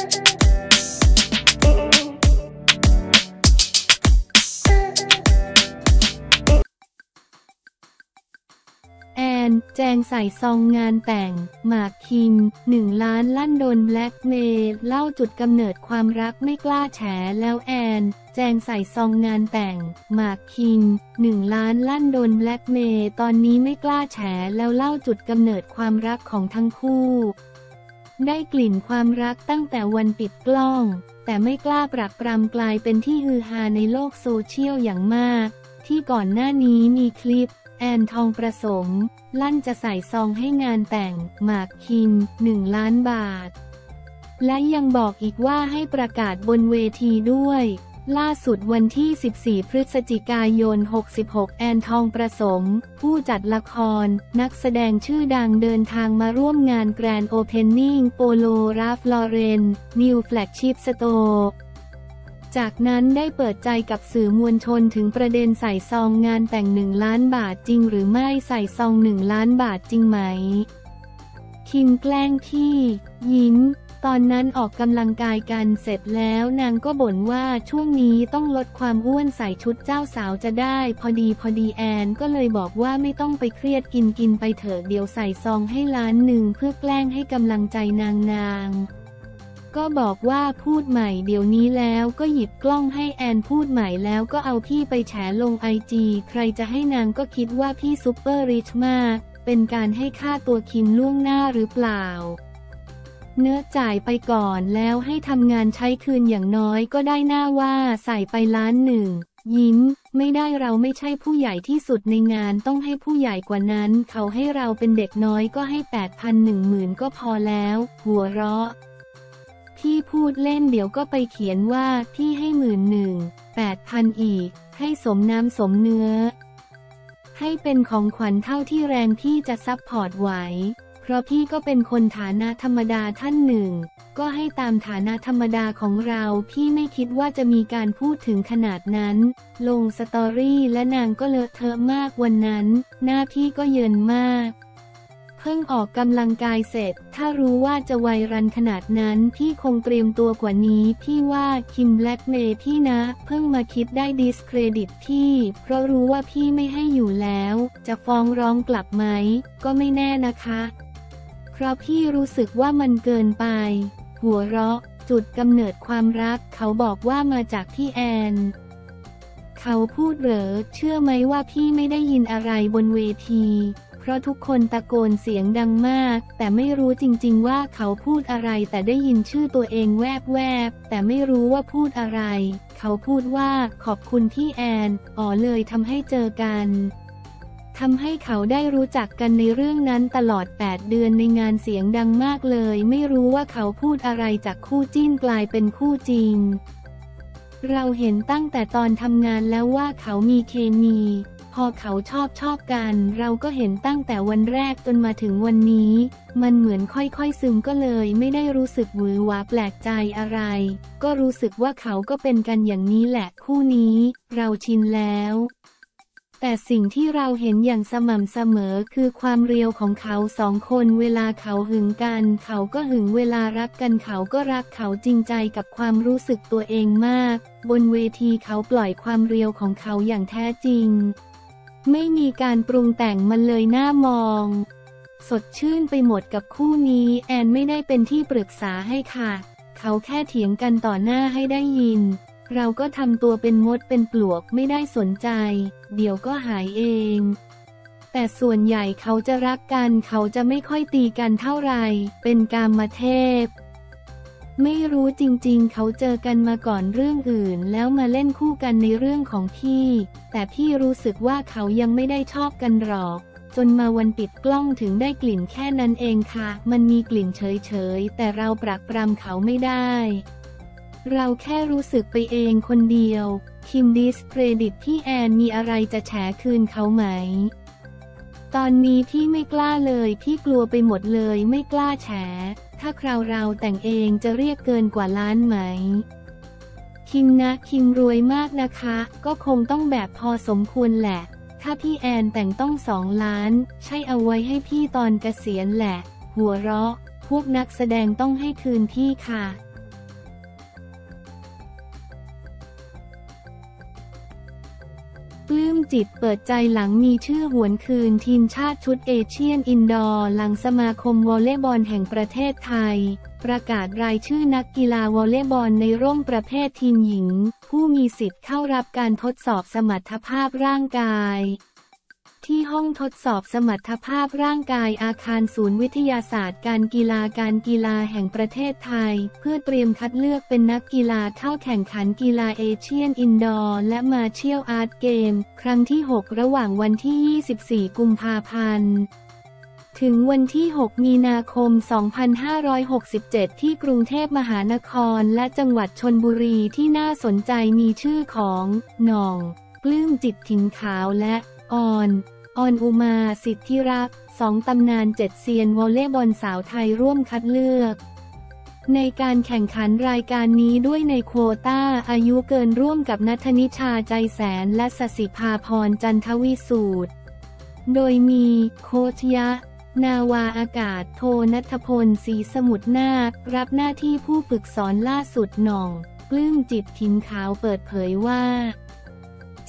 แอนแจงใส่ซองงานแต่ง หมากคิมหนึ่งล้านลั่นโดนแบล็กเมย์เล่าจุดกำเนิดความรักไม่กล้าแฉแล้วแอน แจงใส่ซองงานแต่ง หมากคิมหนึ่งล้านลั่นโดนแบล็กเมย์ตอนนี้ไม่กล้าแฉแล้วเล่าจุดกำเนิดความรักของทั้งคู่ ได้กลิ่นความรักตั้งแต่วันปิดกล้อง แต่ไม่กล้าปรักปรำกลายเป็นที่ฮือฮาในโลกโซเชียลอย่างมาก ที่ก่อนหน้านี้มีคลิป แอนทองประสม ลั่นจะใส่ซองให้งานแต่ง หมากคิมหนึ่งล้านบาท และยังบอกอีกว่าให้ประกาศบนเวทีด้วย ล่าสุดวันที่ 14 พฤศจิกายน 66 แอนทองประสม ผู้จัดละคร นักแสดงชื่อดังเดินทางมาร่วมงาน Grand Opening Polo Ralph Lauren New Flagship Store จากนั้นได้เปิดใจกับสื่อมวลชนถึงประเด็นใส่ซองงานแต่งหนึ่งล้านบาทจริงหรือไม่ใส่ซองหนึ่งล้านบาทจริงไหม คิมแกล้งพี่ ยิ้ม ตอนนั้นออกกำลังกายกันเสร็จแล้วนางก็บ่นว่าช่วงนี้ต้องลดความอ้วนใส่ชุดเจ้าสาวจะได้ พอดีพอดีแอนก็เลยบอกว่าไม่ต้องไปเครียดกินกินไปเถอะเดี๋ยวใส่ซองให้ล้านหนึ่งเพื่อแกล้งให้กำลังใจนางนางก็บอกว่าพูดใหม่เดี๋ยวนี้แล้วก็หยิบกล้องให้แอนพูดใหม่แล้วก็เอาพี่ไปแฉลงไอจีใครจะให้นางก็คิดว่าพี่ซุปเปอร์ริชมาก เป็นการให้ค่าตัวคิมล่วงหน้าหรือเปล่า เนื้อจ่ายไปก่อนแล้วให้ทำงานใช้คืนอย่างน้อยก็ได้หน้าว่าใส่ไปล้านหนึ่ง ยิ้ม ไม่ได้เราไม่ใช่ผู้ใหญ่ที่สุดในงานต้องให้ผู้ใหญ่กว่านั้น เขาให้เราเป็นเด็กน้อยก็ให้แปดพันหนึ่งหมื่นก็พอแล้ว หัวเราะพี่พูดเล่นเดี๋ยวก็ไปเขียนว่าพี่ให้หมื่นหนึ่งแปดพันอีก ให้สมน้ำสมเนื้อ ให้เป็นของขวัญเท่าที่แรงพี่จะ support ไหว เพราะพี่ก็เป็นคนฐานะธรรมดาท่านหนึ่ง ก็ให้ตามฐานะธรรมดาของเราพี่ไม่คิดว่าจะมีการพูดถึงขนาดนั้น ลง story และนางก็เลอะเทอะมากวันนั้น หน้าพี่ก็เยินมาก เพิ่งออกกำลังกายเสร็จ ถ้ารู้ว่าจะไวรันขนาดนั้น พี่คงเตรียมตัวกว่านี้ พี่ว่าคิมแบล็กเมย์พี่นะ เพิ่งมาคิดได้ดิสเครดิตพี่ เพราะรู้ว่าพี่ไม่ให้อยู่แล้ว จะฟ้องร้องกลับไหม ก็ไม่แน่นะคะ ราะพี่รู้สึกว่ามันเกินไป หัวเราะ จุดกำเนิดความรัก เขาบอกว่ามาจากที่แอน เขาพูดเหรอ เชื่อไหมว่าพี่ไม่ได้ยินอะไรบนเวที เพราะทุกคนตะโกนเสียงดังมาก แต่ไม่รู้จริงๆว่าเขาพูดอะไร แต่ได้ยินชื่อตัวเองแวบแวบๆแต่ไม่รู้ว่าพูดอะไร เขาพูดว่าขอบคุณที่แอน อ๋อเลยทำให้เจอกัน ทำให้เขาได้รู้จักกันในเรื่องนั้นตลอด 8 เดือนในงานเสียงดังมากเลย ไม่รู้ว่าเขาพูดอะไรจากคู่จิ้นกลายเป็นคู่จริง เราเห็นตั้งแต่ตอนทำงานแล้วว่าเขามีเคมี พอเขาชอบชอบกัน เราก็เห็นตั้งแต่วันแรกจนมาถึงวันนี้ มันเหมือนค่อยๆซึมก็เลยไม่ได้รู้สึกหวือหวาแปลกใจอะไร ก็รู้สึกว่าเขาก็เป็นกันอย่างนี้แหละคู่นี้ เราชินแล้ว แต่สิ่งที่เราเห็นอย่างสม่ำเสมอคือความเรียวของเขาสองคนเวลาเขาหึงกัน เขาก็หึงเวลารักกันเขาก็รักเขาจริงใจกับความรู้สึกตัวเองมาก บนเวทีเขาปล่อยความเรียวของเขาอย่างแท้จริง ไม่มีการปรุงแต่งมันเลยน่ามอง สดชื่นไปหมดกับคู่นี้ แอนไม่ได้เป็นที่ปรึกษาให้ค่ะ เขาแค่เถียงกันต่อหน้าให้ได้ยิน เราก็ทำตัวเป็นมดเป็นปลวกไม่ได้สนใจ เดี๋ยวก็หายเอง แต่ส่วนใหญ่เขาจะรักกันเขาจะไม่ค่อยตีกันเท่าไหร่ เป็นกามเทพ ไม่รู้จริงๆ เขาเจอกันมาก่อนเรื่องอื่น แล้วมาเล่นคู่กันในเรื่องของพี่ แต่พี่รู้สึกว่าเขายังไม่ได้ชอบกันหรอก จนมาวันปิดกล้องถึงได้กลิ่นแค่นั้นเองค่ะ มันมีกลิ่นเฉยๆ แต่เราปรักปรำเขาไม่ได้ เราแค่รู้สึกไปเองคนเดียว คิมดิสเครดิตที่แอนมีอะไรจะแฉคืนเขาไหม ตอนนี้พี่ไม่กล้าเลย พี่กลัวไปหมดเลยไม่กล้าแฉ ถ้าคราวเราแต่งเองจะเรียกเกินกว่าล้านไหม คิมนะคิมรวยมากนะคะ ก็คงต้องแบบพอสมควรแหละ ถ้าพี่แอนแต่งต้องสองล้าน ใช่เอาไว้ให้พี่ตอนเกษียณแหละ หัวเราะ พวกนักแสดงต้องให้คืนพี่ค่ะ จิตเปิดใจหลังมีชื่อหวนคืนทีมชาติชุด Asian Indoor หลังสมาคมวอลเลย์บอลแห่งประเทศไทย ประกาศรายชื่อนักกีฬาวอลเลย์บอลในร่มประเภททีมหญิง ผู้มีสิทธิ์เข้ารับการทดสอบสมรรถภาพร่างกาย ที่ห้องทดสอบสมรรถภาพร่างกายอาคารศูนย์วิทยาศาสตร์การกีฬาการกีฬาแห่งประเทศไทย เพื่อเตรียมคัดเลือกเป็นนักกีฬาเข้าแข่งขันกีฬา Asian Indoor และ Martial Arts Games ครั้งที่ 6 ระหว่างวันที่ 24 กุมภาพันธ์ถึงวันที่ 6 มีนาคม 2567 ที่กรุงเทพมหานครและจังหวัดชนบุรีที่น่าสนใจมีชื่อของ หน่อง ปลื้มจิตถิ่นขาวและ ออนออนอุมาสิทธิรักษ์สองตำนานเจ็ดเซียนวอลเลย์บอลสาวไทยร่วมคัดเลือก ในการแข่งขันรายการนี้ด้วยในโควต้าอายุเกินร่วมกับนัทนิชาใจแสนและสสิภาพรจันทวิสูตร โดยมีโคชยะนาวาอากาศโทนัทพลศรีสมุทรนาครับหน้าที่ผู้ฝึกสอนล่าสุดหน่อง ปลื้มจิตถินขาวเปิดเผยว่า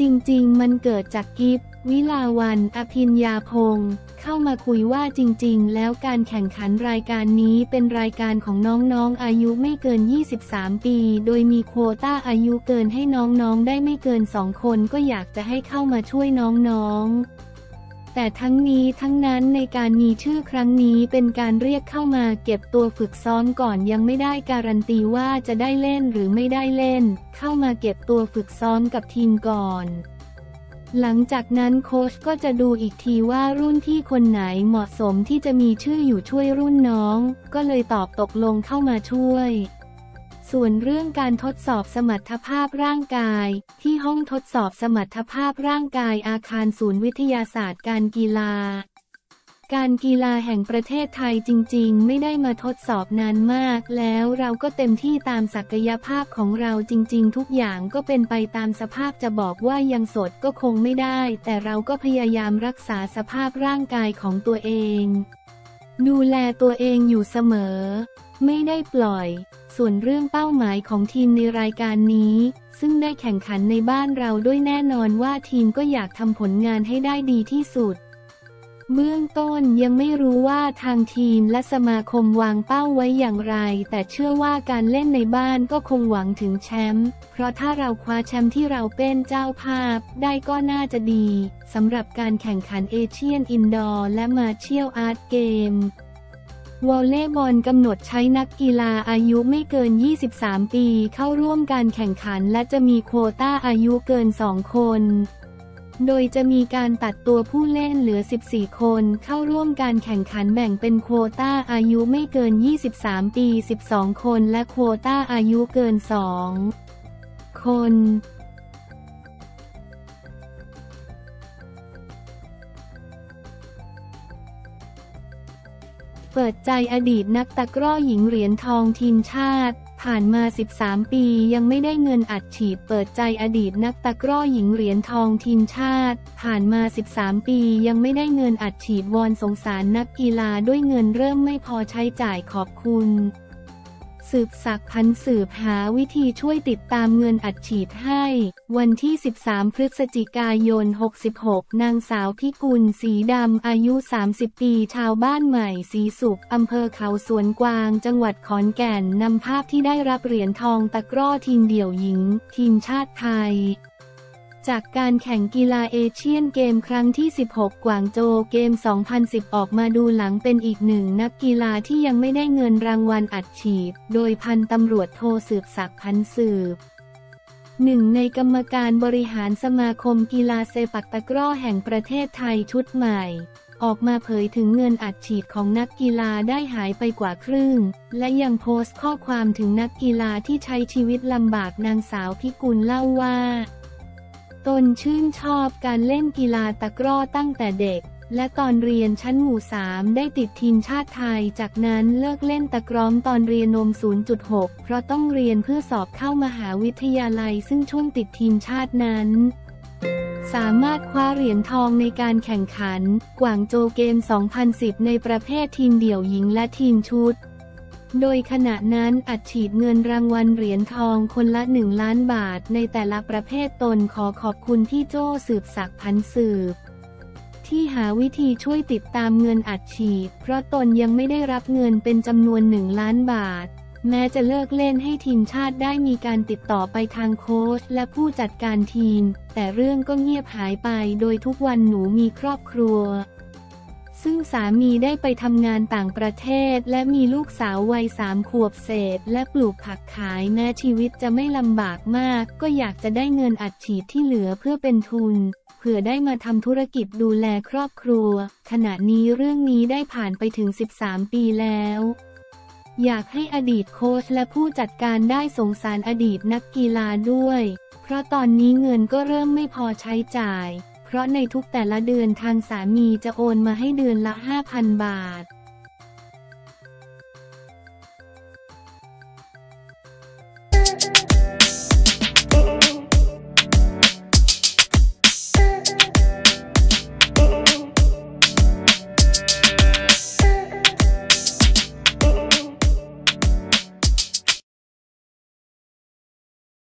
จริงๆ มันเกิดจากกิฟวิลาวันอภินยาพงศ์เข้ามาคุยว่าจริงๆ แล้วการแข่งขันรายการนี้เป็นรายการของน้องๆ อายุไม่เกิน 23 ปี โดยมีโควต้าอายุเกินให้น้องๆ ได้ไม่เกินสองคนก็อยากจะให้เข้ามาช่วยน้องๆ แต่ทั้งนี้ทั้งนั้นในการมีชื่อครั้งนี้เป็นการเรียกเข้ามาเก็บตัวฝึกซ้อมก่อนยังไม่ได้การันตีว่าจะได้เล่นหรือไม่ได้เล่น เข้ามาเก็บตัวฝึกซ้อมกับทีมก่อน หลังจากนั้นโค้ชก็จะดูอีกทีว่ารุ่นที่คนไหนเหมาะสมที่จะมีชื่ออยู่ช่วยรุ่นน้อง ก็เลยตอบตกลงเข้ามาช่วย ส่วนเรื่องการทดสอบสมรรถภาพร่างกาย ที่ห้องทดสอบสมรรถภาพร่างกายอาคารศูนย์วิทยาศาสตร์การกีฬา การกีฬาแห่งประเทศไทยจริง ๆ ไม่ได้มาทดสอบนานมาก แล้วเราก็เต็มที่ตามศักยภาพของเราจริง ๆ ทุกอย่างก็เป็นไปตามสภาพจะบอกว่ายังสดก็คงไม่ได้ แต่เราก็พยายามรักษาสภาพร่างกายของตัวเอง ดูแลตัวเองอยู่เสมอ ไม่ได้ปล่อย ส่วนเรื่องเป้าหมายของทีมในรายการนี้ ซึ่งได้แข่งขันในบ้านเราด้วยแน่นอนว่าทีมก็อยากทำผลงานให้ได้ดีที่สุด เบื้องต้นยังไม่รู้ว่าทางทีมและสมาคมวางเป้าไว้อย่างไร แต่เชื่อว่าการเล่นในบ้านก็คงหวังถึงแชมป์ เพราะถ้าเราคว้าแชมป์ที่เราเป็นเจ้าภาพ ได้ก็น่าจะดีสำหรับการแข่งขัน Asian Indoor และ Martial Arts Games วอลเลย์บอลกำหนดใช้นักกีฬาอายุไม่เกิน 23 ปีเข้าร่วมการแข่งขันและจะมีโควต้าอายุเกิน 2 คน โดยจะมีการตัดตัวผู้เล่นเหลือ 14 คนเข้าร่วมการแข่งขันแบ่งเป็นโควต้าอายุไม่เกิน 23 ปี 12 คน และโควต้าอายุเกิน 2 คน เปิดใจอดีตนักตะกร้อหญิงเหรียญทองทีมชาติ ผ่านมา 13 ปียังไม่ได้เงินอัดฉีด เปิดใจอดีตนักตะกร้อหญิงเหรียญทองทีมชาติ ผ่านมา 13 ปียังไม่ได้เงินอัดฉีดวอนสงสารนักกีฬาด้วยเงินเริ่มไม่พอใช้จ่ายขอบคุณ สืบสักพันสืบหาวิธีช่วยติดตามเงินอัดฉีดให้ วันที่ 13 พฤศจิกายน 66 นางสาวพิกุล สีดำ อายุ 30 ปี ชาวบ้านใหม่ สีสุข อำเภอเขาสวนกวาง จังหวัดขอนแก่นนำภาพที่ได้รับเหรียญทองตะกร้อทีมเดี่ยวหญิง ทีมชาติไทย จากการแข่งกีฬาเอเชียนเกมครั้งที่ 16 กวางโจเกม 2010 ออกมาดูหลังเป็นอีกหนึ่งนักกีฬาที่ยังไม่ได้เงินรางวัลอัดฉีด โดยพันตำรวจโทสืบศักดิ์พันสืบหนึ่งในกรรมการบริหารสมาคมกีฬาเซปักตะกร้อแห่งประเทศไทยชุดใหม่ ออกมาเผยถึงเงินอัดฉีดของนักกีฬาได้หายไปกว่าครึ่ง และยังโพสต์ข้อความถึงนักกีฬาที่ใช้ชีวิตลำบากนางสาวพิกุลเล่าว่า ตนชื่นชอบการเล่นกีฬาตะกร้อตั้งแต่เด็ก และตอนเรียนชั้นหมู่สามได้ติดทีมชาติไทย จากนั้นเลิกเล่นตะกร้อมตอนเรียนนม 0.6 เพราะต้องเรียนเพื่อสอบเข้ามหาวิทยาลัยซึ่งช่วงติดทีมชาตินั้นสามารถคว้าเหรียญทองในการแข่งขัน กวางโจเกม 2010 ในประเภททีมเดี่ยวหญิงและทีมชุด โดยขณะนั้นอัดฉีดเงินรางวัลเหรียญทองคนละ 1 ล้านบาท ในแต่ละประเภทตนขอขอบคุณที่โจ้สืบสักพันสืบ ที่หาวิธีช่วยติดตามเงินอัดฉีด เพราะตนยังไม่ได้รับเงินเป็นจำนวนหนึ่งล้านบาท แม้จะเลิกเล่นให้ทีมชาติได้มีการติดต่อไปทางโค้ชและผู้จัดการทีม แต่เรื่องก็เงียบหายไปโดยทุกวันหนูมีครอบครัว ซึ่งสามีได้ไปทำงานต่างประเทศ และมีลูกสาววัยสามขวบเศษ และปลูกผักขายแม้ชีวิตจะไม่ลำบากมาก ก็อยากจะได้เงินอัดฉีดที่เหลือเพื่อเป็นทุน เผื่อได้มาทำธุรกิจดูแลครอบครัว ขณะนี้เรื่องนี้ได้ผ่านไปถึง 13 ปีแล้วอยากให้อดีตโค้ชและผู้จัดการได้สงสารอดีตนักกีฬาด้วย เพราะตอนนี้เงินก็เริ่มไม่พอใช้จ่าย เพราะในทุกแต่ละเดือนทางสามีจะโอนมาให้เดือนละ 5,000 บาท